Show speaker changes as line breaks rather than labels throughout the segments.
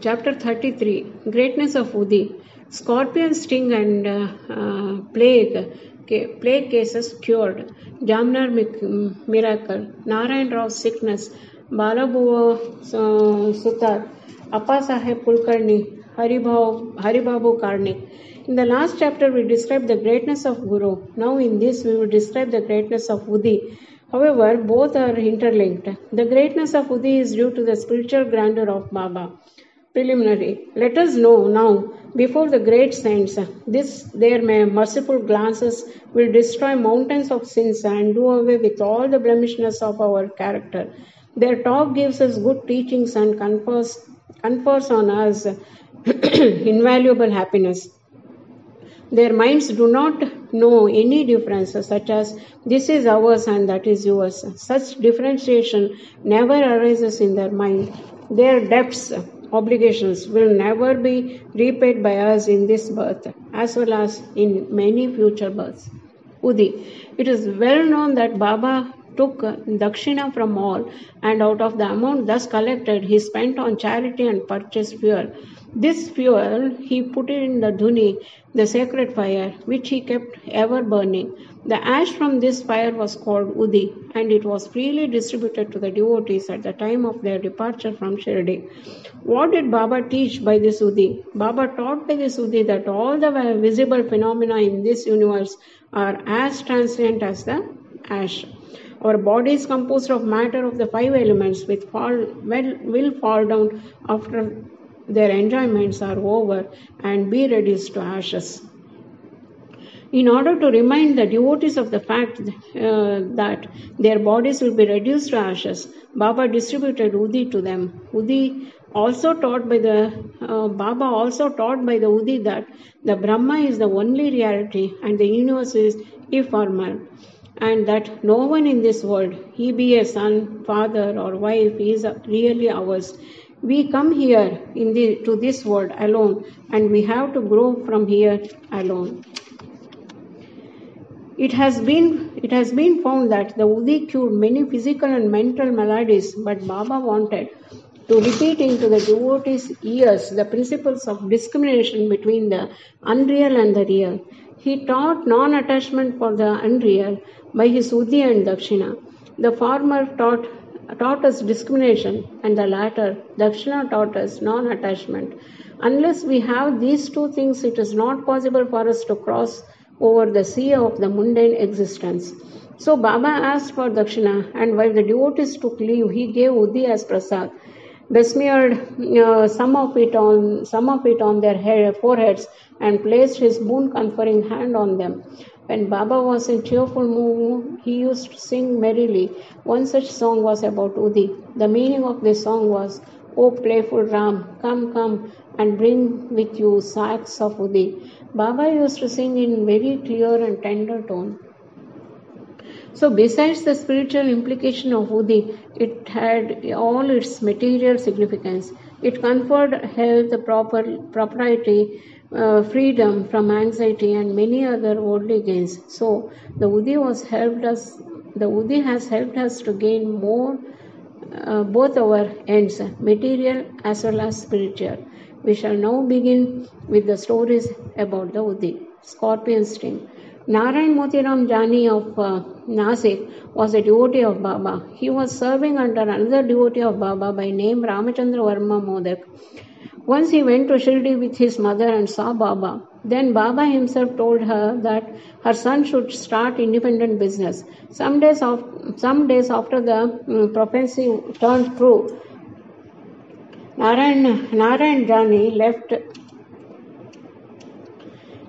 Chapter 33 Greatness of Udi. Scorpion sting and uh, uh, plague, ca- plague cases cured. Jamnar miracle. Narayan Rao's sickness. Balabuva uh, Sutar. Appa Saheb Kulkarni. Haribhav, Haribabu Karnik. In the last chapter, we described the greatness of Guru. Now, in this, we will describe the greatness of Udi. However, both are interlinked. The greatness of Udi is due to the spiritual grandeur of Baba. Preliminary. Let us know now, before the great saints, uh, this their merciful glances will destroy mountains of sins and do away with all the blemishness of our character. Their talk gives us good teachings and confers, confers on us invaluable happiness. Their minds do not know any difference, such as this is ours and that is yours. Such differentiation never arises in their mind. Their debts, obligations will never be repaid by us in this birth, as well as in many future births. Udi. It is well known that Baba took dakshina from all, and out of the amount thus collected, he spent on charity and purchased fuel. This fuel he put in the dhuni, the sacred fire, which he kept ever burning. The ash from this fire was called Udi, and it was freely distributed to the devotees at the time of their departure from Shirdi. What did Baba teach by this Udi? Baba taught by this Udi that all the visible phenomena in this universe are as transient as the ash. Our body is composed of matter of the five elements which fall, will, will fall down after their enjoyments are over and be reduced to ashes. In order to remind the devotees of the fact uh, that their bodies will be reduced to ashes, Baba distributed Udi to them. Udi also taught by the uh, Baba also taught by the Udi that the Brahma is the only reality and the universe is ephemeral and that no one in this world, he be a son, father, or wife, is really ours. We come here in the, to this world alone, and we have to grow from here alone. It has been it has been found that the Udi cured many physical and mental maladies, but Baba wanted to repeat into the devotees' ears the principles of discrimination between the unreal and the real. He taught non attachment for the unreal by his Udi and Dakshina. The former taught, taught us discrimination, and the latter, Dakshina, taught us non attachment. Unless we have these two things, it is not possible for us to cross over the sea of the mundane existence. So Baba asked for Dakshina, and while the devotees took leave, he gave Udi as prasad besmeared uh, some of it on some of it on their head, foreheads and placed his boon conferring hand on them. When Baba was in cheerful mood, he used to sing merrily. One such song was about Udi. The meaning of this song was, O playful Ram, come, come, and bring with you sacks of Udi. Baba used to sing in very clear and tender tone. So, besides the spiritual implication of Udi, it had all its material significance. It conferred health, proper, propriety, uh, freedom from anxiety, and many other worldly gains. So, the Udi was helped us. The Udi has helped us to gain more, uh, both our ends, material as well as spiritual. We shall now begin with the stories about the Udi. Scorpion sting. Narayan Motiram Jani of uh, Nasik was a devotee of Baba. He was serving under another devotee of Baba by name Ramachandra Vaman Modak. Once he went to Shirdi with his mother and saw Baba. Then Baba himself told her that her son should start independent business. Some days, of, some days after the um, prophecy turned true, Narayan, Narayan Jani left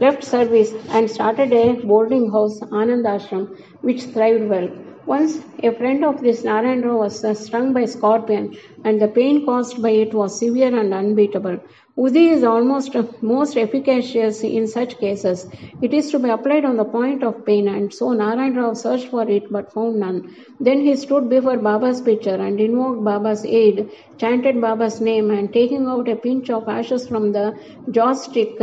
left service and started a boarding house, Anand Ashram, which thrived well. Once, a friend of this Narayana was uh, stung by scorpion, and the pain caused by it was severe and unbeatable. Udi is almost most efficacious in such cases. It is to be applied on the point of pain, and so Narayan Rao searched for it but found none. Then he stood before Baba's picture and invoked Baba's aid, chanted Baba's name, and taking out a pinch of ashes from the joss-stick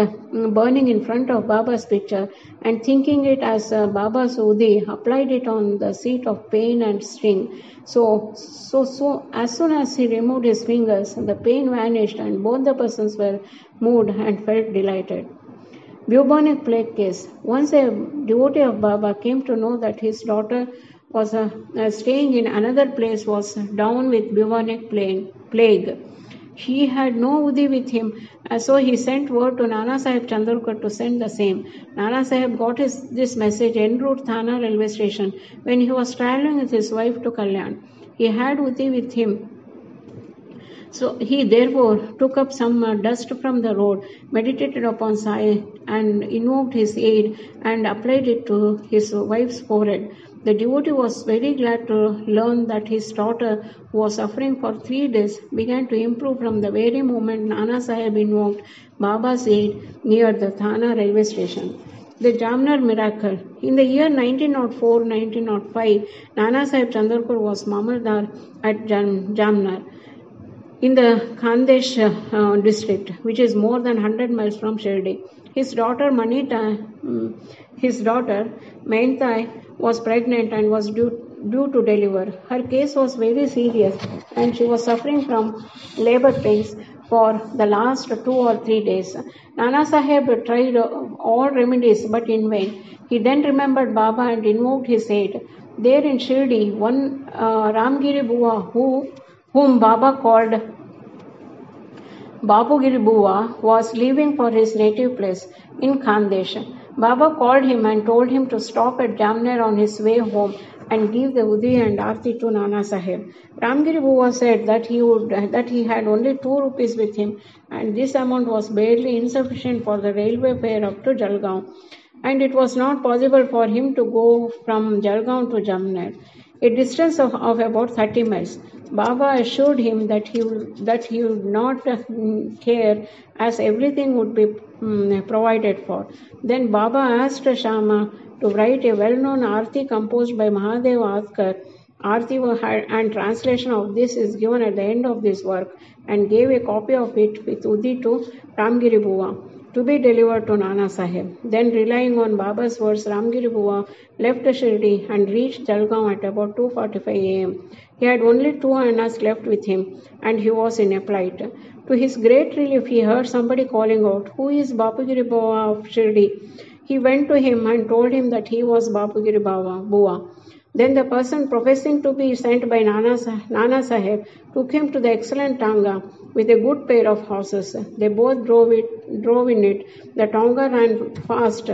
burning in front of Baba's picture, and thinking it as uh, Baba's Udi, applied it on the seat of pain and sting. So, so, so, as soon as he removed his fingers, the pain vanished, and both the persons were moved and felt delighted. Bubonic plague case. Once a devotee of Baba came to know that his daughter was uh, uh, staying in another place was down with bubonic plague. He had no Udi with him, uh, so he sent word to Nana Sahib Chandorkar to send the same. Nana Sahib got his, this message en route Thana railway station when he was traveling with his wife to Kalyan. He had Udi with him so he therefore took up some uh, dust from the road, meditated upon Sai, and invoked his aid and applied it to his wife's forehead. The devotee was very glad to learn that his daughter, who was suffering for three days, began to improve from the very moment Nana Sahib invoked Baba's aid near the Thana railway station. The Jamner miracle. In the year 1904-1905, Nana Sahib Chandorkar was Mamaldar at Jamner in the Khandesh uh, district, which is more than 100 miles from Shirdi. His daughter Manita, um, his daughter Maintai was pregnant and was due, due to deliver. Her case was very serious and she was suffering from labor pains for the last two or three days. Nana Sahib tried all remedies but in vain. He then remembered Baba and invoked his aid. There in Shirdi, one uh, Ramgiri Bua, who whom Baba called Babugiri Bua, was leaving for his native place in Khandesh. Baba called him and told him to stop at Jamner on his way home and give the Udi and Arti to Nana Sahib. Ramgiri said that he would that he had only two rupees with him and this amount was barely insufficient for the railway fare up to Jalgaon and it was not possible for him to go from Jalgaon to Jamner a distance of, of about 30 miles. Baba assured him that he would, that he would not uh, care as everything would be um, provided for. Then Baba asked Shama to write a well-known arti composed by Mahadev Adkar. Arti and translation of this is given at the end of this work and gave a copy of it with Udi to Ramgiri Bua to be delivered to Nana Sahib. Then, relying on Baba's words, Ramgiri Bua left Shirdi and reached Jalgaon at about 2.45 am. He had only two annas left with him and he was in a plight. To his great relief, he heard somebody calling out, Who is Babugiri Bua of Shirdi? He went to him and told him that he was Babugiri Bua. Then the person professing to be sent by Nana, Nana Sahib took him to the excellent Tanga with a good pair of horses. They both drove it, drove in it. The Tonga ran fast,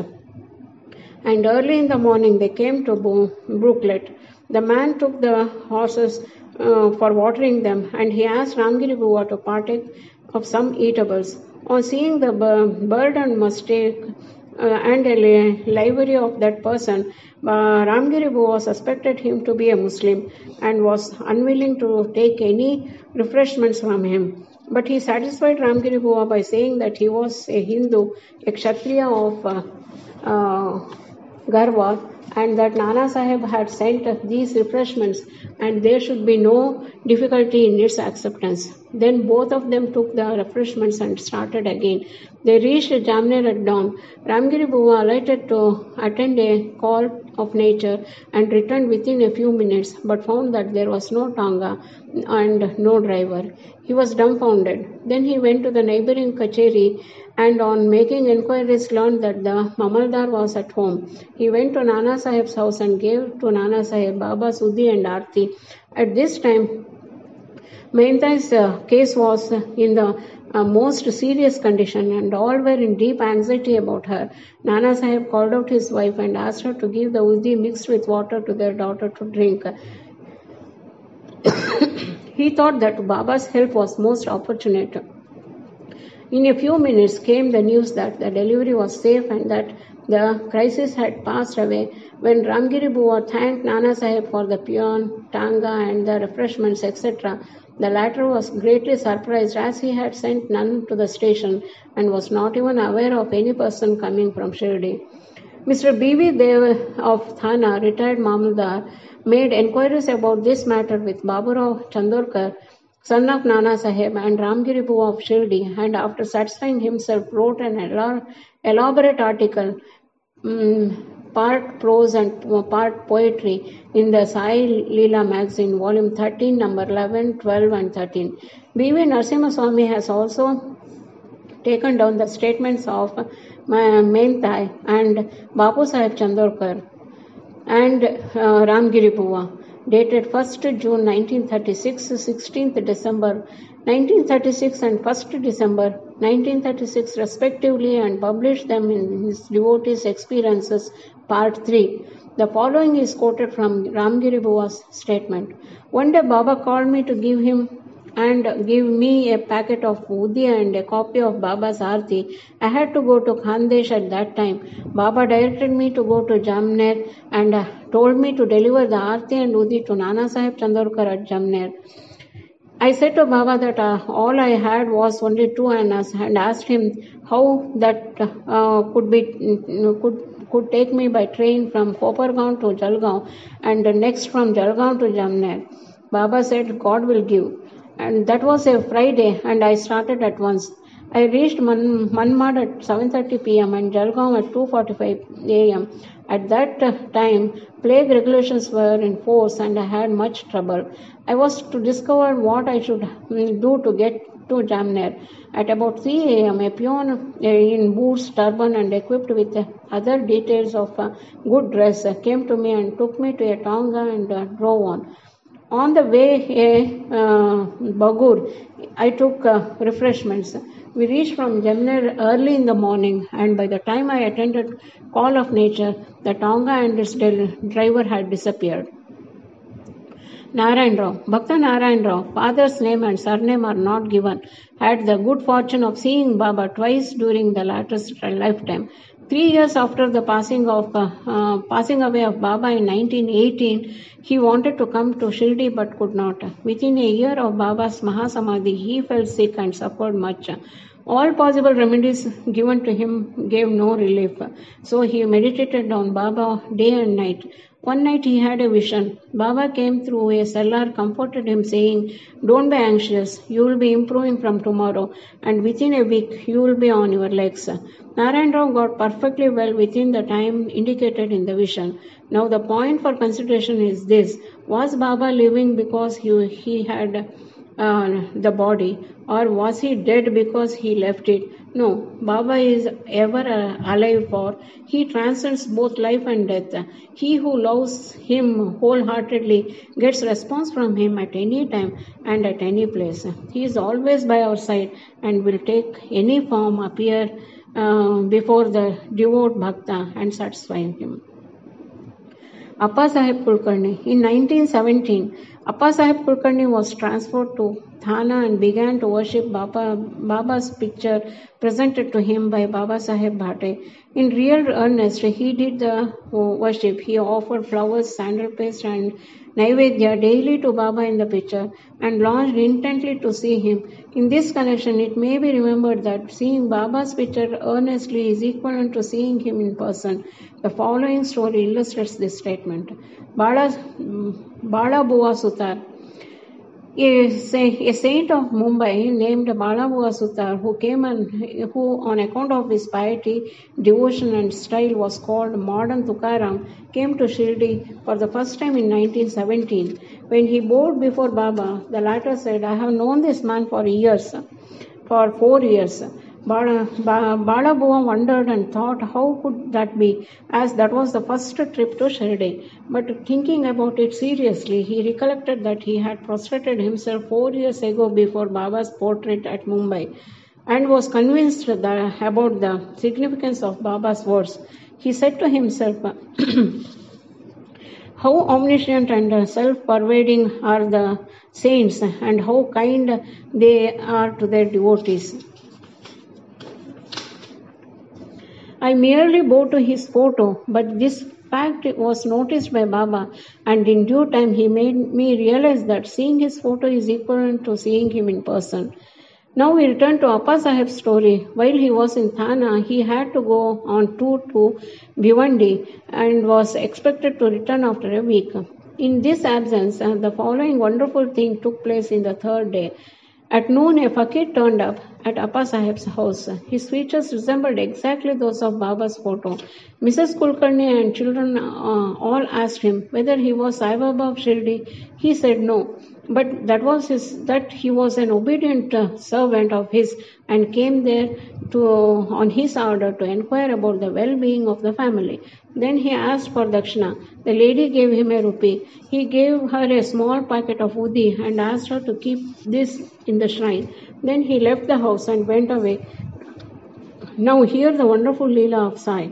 and early in the morning they came to Brooklet. The man took the horses uh, for watering them, and he asked Ramgiri Bua to partake of some eatables. On seeing the burden mistake uh, and a livery of that person, uh, Ramgiri Bua suspected him to be a Muslim and was unwilling to take any refreshments from him. But he satisfied Ramgiri Bua by saying that he was a Hindu, a Kshatriya of uh, uh, Garhwal, and that Nana Sahib had sent these refreshments and there should be no difficulty in its acceptance. Then both of them took the refreshments and started again. They reached Jamner at dawn. Ramgiri Bua alighted to attend a call of nature and returned within a few minutes but found that there was no tanga and no driver. He was dumbfounded. Then he went to the neighboring kacheri and on making inquiries learned that the Mamaldar was at home. He went to Nana Sahib's house and gave to Nana Sahib Baba's Udi and Arti. At this time, Maintai's uh, case was in the uh, most serious condition and all were in deep anxiety about her. Nana Sahib called out his wife and asked her to give the udi mixed with water to their daughter to drink. he thought that Baba's help was most opportune. In a few minutes came the news that the delivery was safe and that the crisis had passed away when Ramgiri Bua thanked Nana Sahib for the peon, tanga and the refreshments etc. The latter was greatly surprised as he had sent none to the station and was not even aware of any person coming from Shirdi. Mr. B.V. Dev of Thana, retired Mamaldar, made enquiries about this matter with Baburao Chandorkar, son of Nana Sahib, and Ramgiri Bua of Shirdi, and after satisfying himself, wrote an elaborate article, um, part prose and part poetry, in the Sai Leela magazine, volume 13, number 11, 12, and 13. B.V. Narasimha Swami has also taken down the statements of Mentai and Babu Sahib Chandorkar and uh, Ramgiri Bua, dated 1st June 1936, 16th December 1936 and 1st December 1936 respectively and published them in his devotees' experiences part 3. The following is quoted from Ramgiri Bua's statement. One day Baba called me to give him and give me a packet of udi and a copy of Baba's Arti. I had to go to Khandesh at that time. Baba directed me to go to Jamner and told me to deliver the Arti and udi to Nana Sahib Chandorkar at Jamner. I said to Baba that uh, all I had was only two annas and asked him how that uh, could be could could take me by train from Kopargaon to Jalgaon and next from Jalgaon to Jamner. Baba said God will give and that was a Friday and I started at once. I reached Man- Manmad at 7.30 pm and Jalgaon at 2.45 am. At that time, plague regulations were in force and I had much trouble. I was to discover what I should mm, do to get to Jamner. At about 3 am, a peon in boots, turban and equipped with other details of a good dress came to me and took me to a tonga and drove on. On the way uh, Bagur, I took uh, refreshments. We reached from Jamner early in the morning, and by the time I attended Call of Nature, the Tonga and its driver had disappeared. Narayan Rao, Bhakta Narayan Rao, father's name and surname are not given, had the good fortune of seeing Baba twice during the latter's lifetime. Three years after the passing of uh, passing away of Baba in 1918, he wanted to come to Shirdi but could not. Within a year of Baba's Mahasamadhi, he fell sick and suffered much. All possible remedies given to him gave no relief. So he meditated on Baba day and night. One night he had a vision. Baba came through a cellar, comforted him, saying, Don't be anxious, you will be improving from tomorrow, and within a week you will be on your legs. Narayan got perfectly well within the time indicated in the vision. Now the point for consideration is this Was Baba living because he, he had the body, or was he dead because he left it? No, Baba is ever uh, alive for he transcends both life and death. He who loves him wholeheartedly gets response from him at any time and at any place. He is always by our side and will take any form appear uh, before the devout bhakta and satisfy him. Appa Sahib Kulkarni. In 1917, Appa Sahib Kulkarni was transferred to And began to worship Baba, Baba's picture presented to him by Baba Sahib Bhate. In real earnest, he did the worship. He offered flowers, sandal paste, and Naivedya daily to Baba in the picture and longed intently to see him. In this connection, it may be remembered that seeing Baba's picture earnestly is equivalent to seeing him in person. The following story illustrates this statement. Bala, Bala Bua Sutar a, saint of Mumbai named Balabua who came and who, on account of his piety, devotion, and style, was called modern Tukaram, came to Shirdi for the first time in 1917. When he bowed before Baba, the latter said, I have known this man for years, for four years. Balabua wondered and thought how could that be, as that was the first trip to Shirdi. But thinking about it seriously, he recollected that he had prostrated himself four years ago before Baba's portrait at Mumbai and was convinced that, about the significance of Baba's words. He said to himself, How omniscient and self pervading are the saints, and how kind they are to their devotees. I merely bow to his photo, but this fact was noticed by Baba, and in due time he made me realize that seeing his photo is equivalent to seeing him in person. Now we return to Appa Sahib's story. While he was in Thana, he had to go on tour to Bhiwandi and was expected to return after a week. In this absence, uh, the following wonderful thing took place in the third day. At noon, a fakir turned up at Appa Sahib's house. His features resembled exactly those of Baba's photo. Mrs. Kulkarni and children uh, all asked him whether he was Sai Baba of Shirdi. He said no but that was his that he was an obedient uh, servant of his and came there to on his order to inquire about the well-being of the family. Then he asked for dakshina. The lady gave him a rupee. He gave her a small packet of udi and asked her to keep this in the shrine. Then he left the house and went away. Now hear the wonderful leela of sai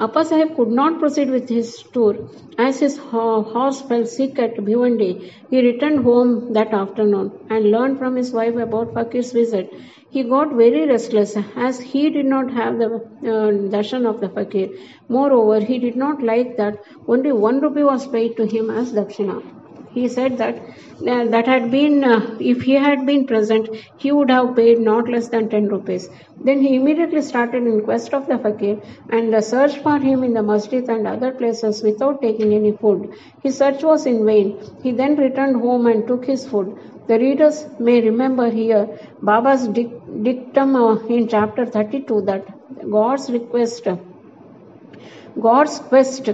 Appa Sahib could not proceed with his tour. As his horse fell sick at Bhiwandi, he returned home that afternoon and learned from his wife about Fakir's visit. He got very restless as he did not have the uh, darshan of the Fakir. Moreover, he did not like that only one rupee was paid to him as dakshina he said that uh, that had been uh, if he had been present he would have paid not less than 10 rupees. Then he immediately started in quest of the fakir and uh, searched for him in the masjid and other places without taking any food. His search was in vain. He then returned home and took his food. The readers may remember here baba's dictum uh, in chapter 32 that god's request god's quest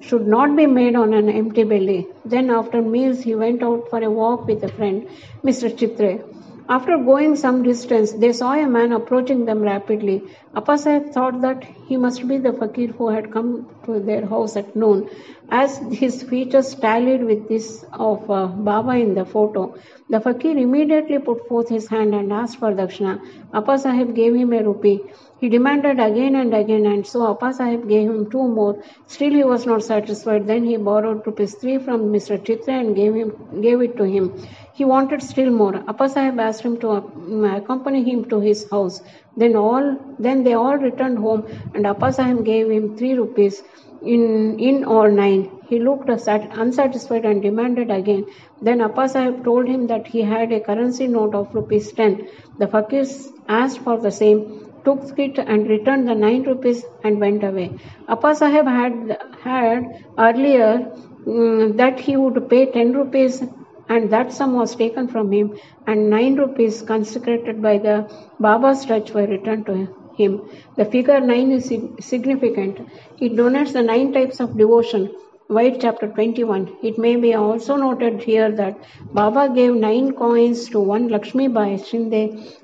should not be made on an empty belly. Then, after meals, he went out for a walk with a friend, Mr. Chitre. After going some distance, they saw a man approaching them rapidly. Appa Sahib thought that he must be the fakir who had come to their house at noon, as his features tallied with this of uh, Baba in the photo. The fakir immediately put forth his hand and asked for dakshina. Appa Sahib gave him a rupee. He demanded again and again, and so Appa Sahib gave him two more. Still, he was not satisfied. Then he borrowed rupees three from Mr. Chitre and gave him gave it to him. He wanted still more. Appa Sahib asked him to uh, accompany him to his house. Then all then they all returned home, and Appa Sahib gave him three rupees in in all nine. He looked unsatisfied and demanded again. Then Appa Sahib told him that he had a currency note of rupees ten. The fakirs asked for the same took it and returned the 9 rupees and went away. Appa Sahib had had earlier um, that he would pay 10 rupees and that sum was taken from him and 9 rupees consecrated by the Baba's touch were returned to him. The figure 9 is significant. It donates the 9 types of devotion White chapter 21. It may be also noted here that Baba gave nine coins to one Lakshmi Bai Shinde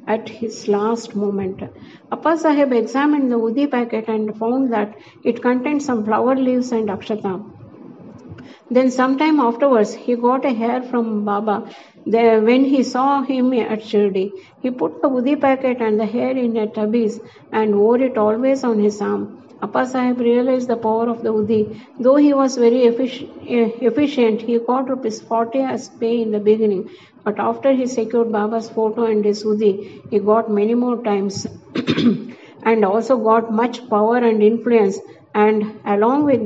at his last moment. Appa Sahib examined the Udi packet and found that it contained some flower leaves and akshata. Then sometime afterwards, he got a hair from Baba. There, when he saw him at Shirdi, he put the Udi packet and the hair in a tabis and wore it always on his arm. Appa Sahib realized the power of the Udi. Though he was very efficient, he got rupees 40 as pay in the beginning. But after he secured Baba's photo and his Udi, he got many more times and also got much power and influence and along with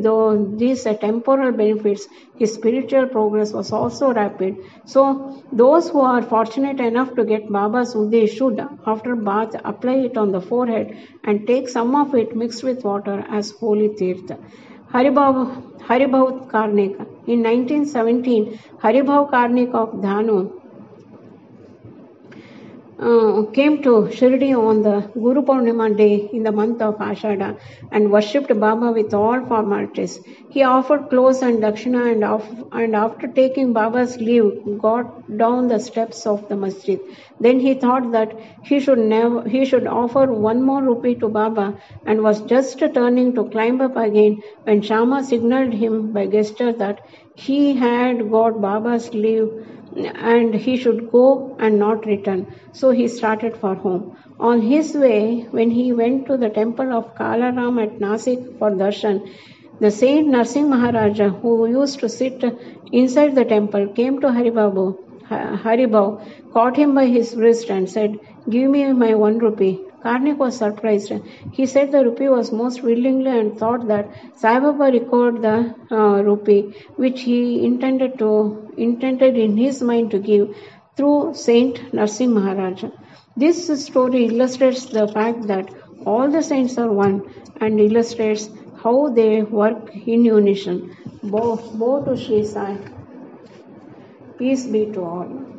these uh, temporal benefits, his spiritual progress was also rapid. So, those who are fortunate enough to get Baba's Udi should, after bath, apply it on the forehead and take some of it mixed with water as holy tirtha. Haribhav, Haribhav Karnik. In 1917, Haribhav Karnik of Dhanu uh, came to Shirdi on the Guru Purnima day in the month of Ashada and worshipped Baba with all formalities. He offered clothes and dakshina and, off- and after taking Baba's leave, got down the steps of the masjid. Then he thought that he should never, he should offer one more rupee to Baba and was just turning to climb up again when Shama signaled him by gesture that he had got Baba's leave and he should go and not return. So he started for home. On his way, when he went to the temple of Kalaram at Nasik for darshan, the Saint Narsingh Maharaja, who used to sit inside the temple, came to Haribabu. Haribhav caught him by his wrist and said, Give me my one rupee. Karnik was surprised. He said the rupee was most willingly and thought that Sai Baba recalled the uh, rupee which he intended to intended in his mind to give through Saint Narsingh Maharaj. This story illustrates the fact that all the saints are one and illustrates how they work in unison. Bow, bow to Sri Sai. Peace be to all.